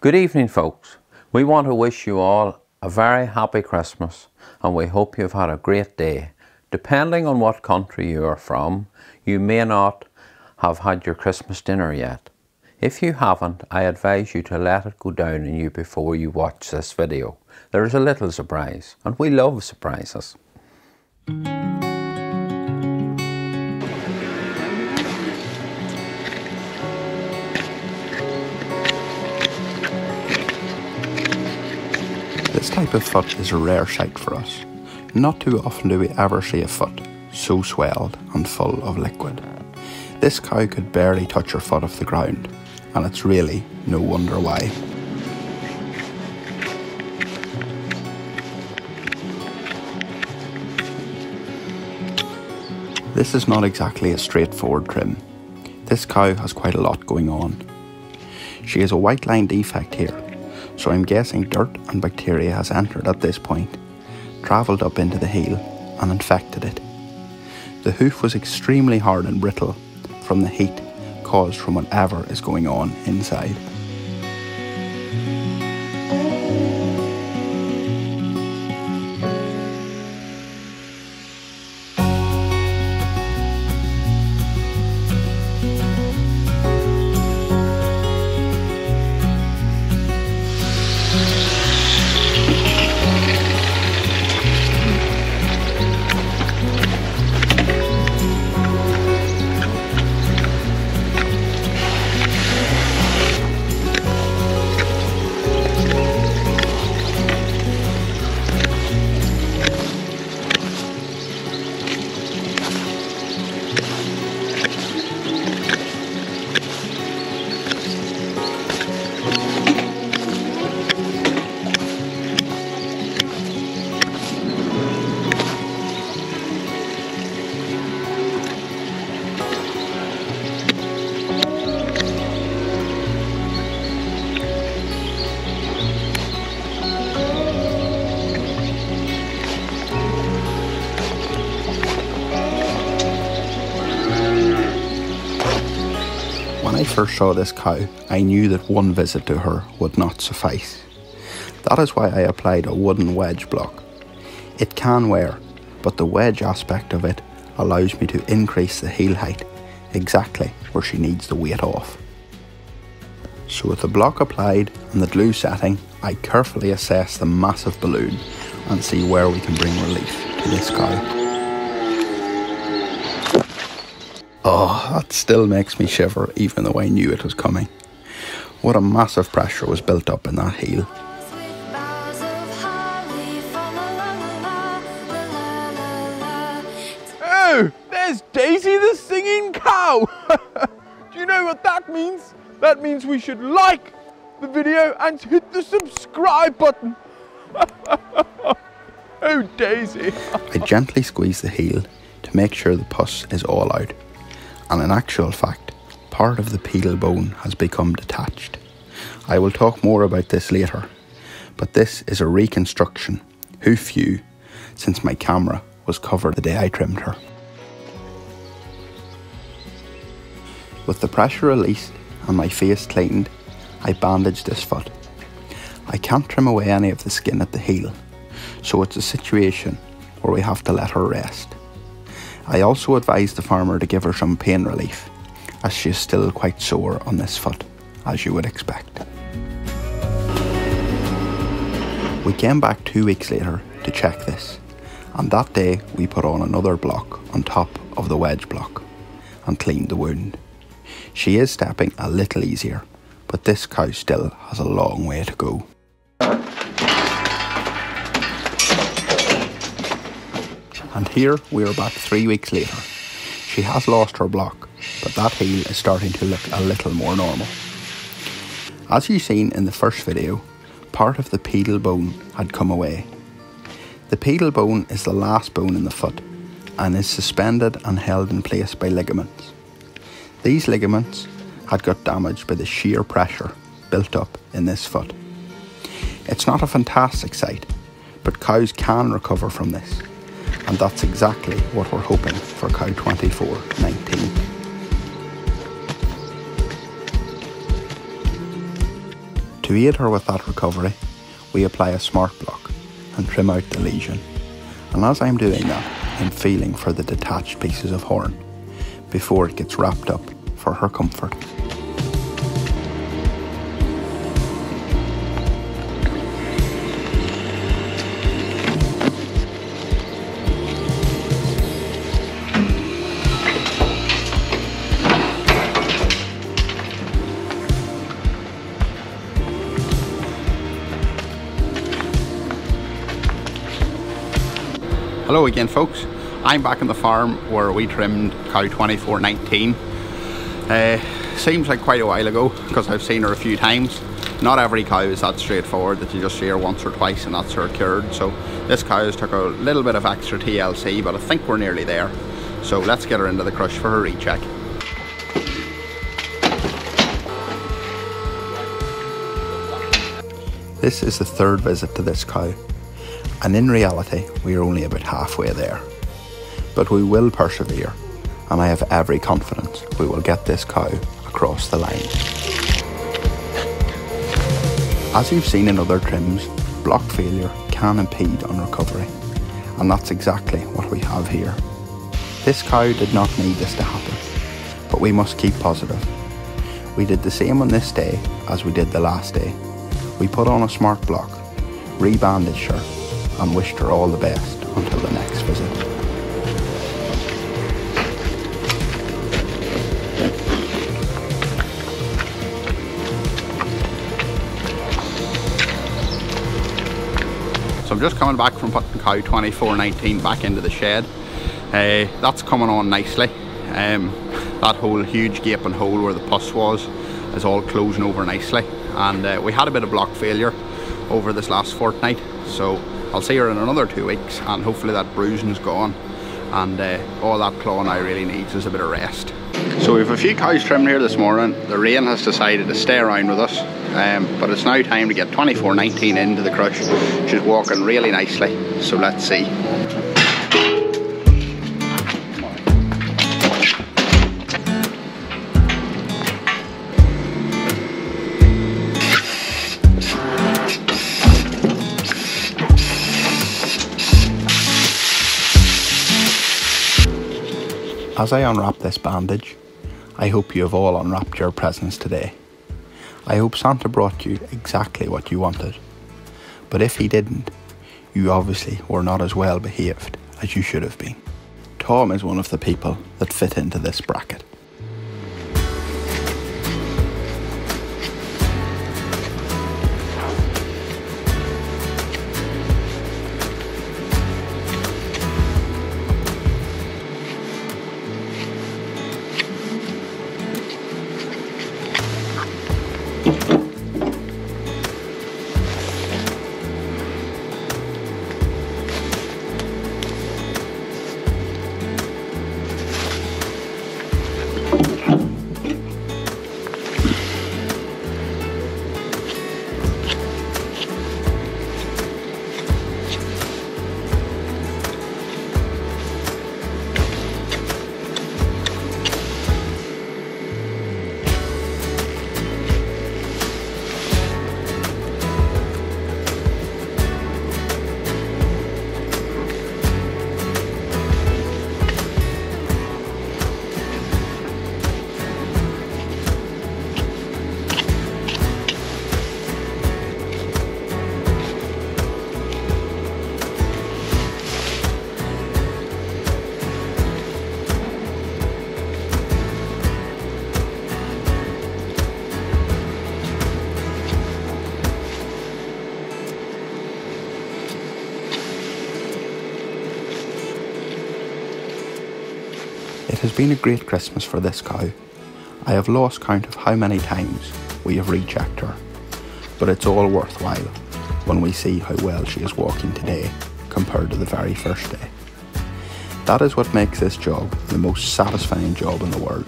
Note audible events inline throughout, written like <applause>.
Good evening, folks. We want to wish you all a very happy Christmas and we hope you've had a great day. Depending on what country you are from, you may not have had your Christmas dinner yet. If you haven't, I advise you to let it go down in you before you watch this video. There is a little surprise, and we love surprises. This type of foot is a rare sight for us. Not too often do we ever see a foot so swelled and full of liquid. This cow could barely touch her foot off the ground, and it's really no wonder why. This is not exactly a straightforward trim. This cow has quite a lot going on. She has a white line defect here, so I'm guessing dirt and bacteria has entered at this point, travelled up into the heel and infected it. The hoof was extremely hard and brittle from the heat caused from whatever is going on inside. First saw this cow, I knew that one visit to her would not suffice. That is why I applied a wooden wedge block. It can wear, but the wedge aspect of it allows me to increase the heel height exactly where she needs the weight off. So with the block applied and the glue setting, I carefully assess the massive balloon and see where we can bring relief to this cow. Oh, that still makes me shiver even though I knew it was coming. What a massive pressure was built up in that heel. Oh, there's Daisy the singing cow. <laughs> Do you know what that means? That means we should like the video and hit the subscribe button. <laughs> oh, Daisy. I gently squeeze the heel to make sure the pus is all out. And in actual fact, part of the pedal bone has become detached. I will talk more about this later, but this is a reconstruction, hoof view, since my camera was covered the day I trimmed her. With the pressure released and my face cleaned, I bandaged this foot. I can't trim away any of the skin at the heel, so it's a situation where we have to let her rest. I also advised the farmer to give her some pain relief, as she is still quite sore on this foot, as you would expect. We came back two weeks later to check this, and that day we put on another block on top of the wedge block and cleaned the wound. She is stepping a little easier, but this cow still has a long way to go. And here we are back three weeks later. She has lost her block, but that heel is starting to look a little more normal. As you've seen in the first video, part of the pedal bone had come away. The pedal bone is the last bone in the foot and is suspended and held in place by ligaments. These ligaments had got damaged by the sheer pressure built up in this foot. It's not a fantastic sight, but cows can recover from this, and that's exactly what we're hoping for cow 2419. To aid her with that recovery, we apply a smart block and trim out the lesion. And as I'm doing that, I'm feeling for the detached pieces of horn before it gets wrapped up for her comfort. Hello again folks, I'm back on the farm where we trimmed cow 2419. Uh, seems like quite a while ago because I've seen her a few times. Not every cow is that straightforward that you just see her once or twice and that's her cured. So this cow has took a little bit of extra TLC but I think we're nearly there. So let's get her into the crush for her recheck. This is the third visit to this cow and in reality we are only about halfway there. But we will persevere and I have every confidence we will get this cow across the line. As you've seen in other trims, block failure can impede on recovery and that's exactly what we have here. This cow did not need this to happen, but we must keep positive. We did the same on this day as we did the last day. We put on a smart block, re-bandaged her and wished her all the best until the next visit. So I'm just coming back from putting cow 2419 back into the shed. Uh, that's coming on nicely. Um, that whole huge gaping hole where the pus was is all closing over nicely and uh, we had a bit of block failure over this last fortnight so I'll see her in another two weeks and hopefully that bruising's gone and uh, all that clawing I really needs is a bit of rest. So we have a few cows trimmed here this morning. The rain has decided to stay around with us um, but it's now time to get 2419 into the crush. She's walking really nicely so let's see. As I unwrap this bandage, I hope you have all unwrapped your presents today. I hope Santa brought you exactly what you wanted. But if he didn't, you obviously were not as well behaved as you should have been. Tom is one of the people that fit into this bracket. It has been a great Christmas for this cow. I have lost count of how many times we have rechecked her, but it's all worthwhile when we see how well she is walking today compared to the very first day. That is what makes this job the most satisfying job in the world,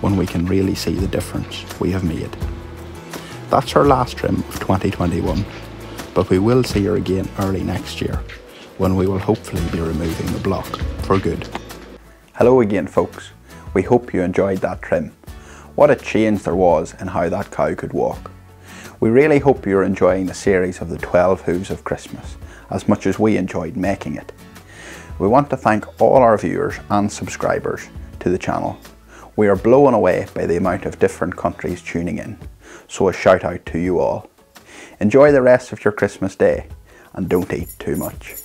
when we can really see the difference we have made. That's our last trim of 2021, but we will see her again early next year, when we will hopefully be removing the block for good. Hello again folks, we hope you enjoyed that trim. What a change there was in how that cow could walk. We really hope you're enjoying the series of the 12 Hooves of Christmas as much as we enjoyed making it. We want to thank all our viewers and subscribers to the channel. We are blown away by the amount of different countries tuning in, so a shout out to you all. Enjoy the rest of your Christmas day and don't eat too much.